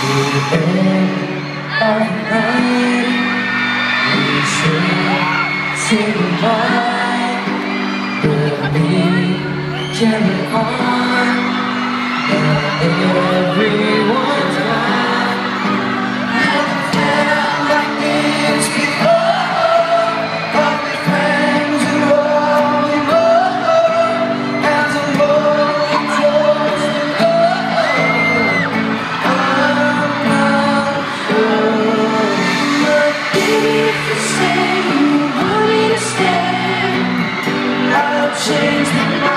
The end of night We say goodbye But we carry on to stay, you want me to stay? I'll change my mind